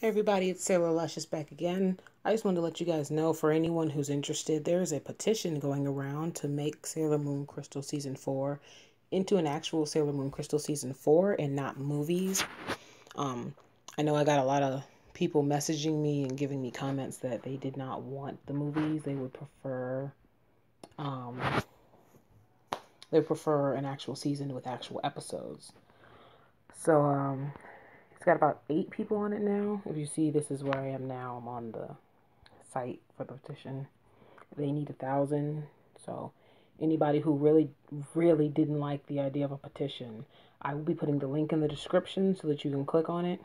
Hey everybody, it's Sailor Luscious back again. I just wanted to let you guys know for anyone who's interested, there is a petition going around to make Sailor Moon Crystal Season 4 into an actual Sailor Moon Crystal Season 4 and not movies. Um, I know I got a lot of people messaging me and giving me comments that they did not want the movies. They would prefer um, they prefer an actual season with actual episodes. So um got about eight people on it now. If you see, this is where I am now. I'm on the site for the petition. They need a thousand. So anybody who really, really didn't like the idea of a petition, I will be putting the link in the description so that you can click on it.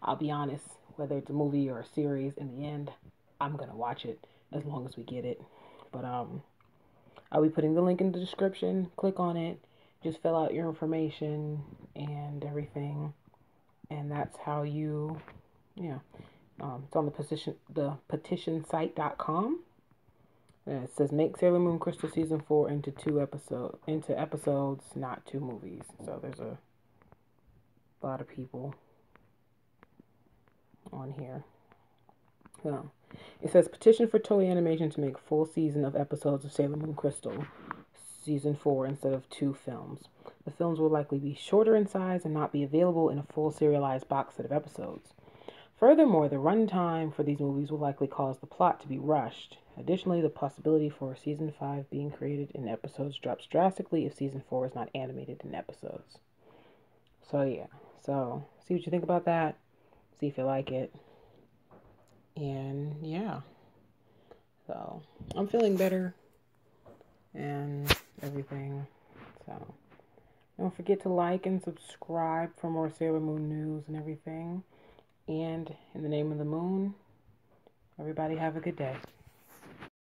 I'll be honest, whether it's a movie or a series, in the end, I'm gonna watch it as long as we get it. But um, I'll be putting the link in the description. Click on it. Just fill out your information and everything and that's how you, yeah. Um, it's on the petition, the petitionsite.com. And it says make Sailor Moon Crystal season four into two episode into episodes, not two movies. So there's a lot of people on here. So it says petition for Toei Animation to make full season of episodes of Sailor Moon Crystal season four instead of two films. The films will likely be shorter in size and not be available in a full serialized box set of episodes. Furthermore, the runtime for these movies will likely cause the plot to be rushed. Additionally, the possibility for season 5 being created in episodes drops drastically if season 4 is not animated in episodes. So, yeah. So, see what you think about that. See if you like it. And, yeah. So, I'm feeling better. And everything. So, don't forget to like and subscribe for more Sailor Moon news and everything. And in the name of the moon, everybody have a good day.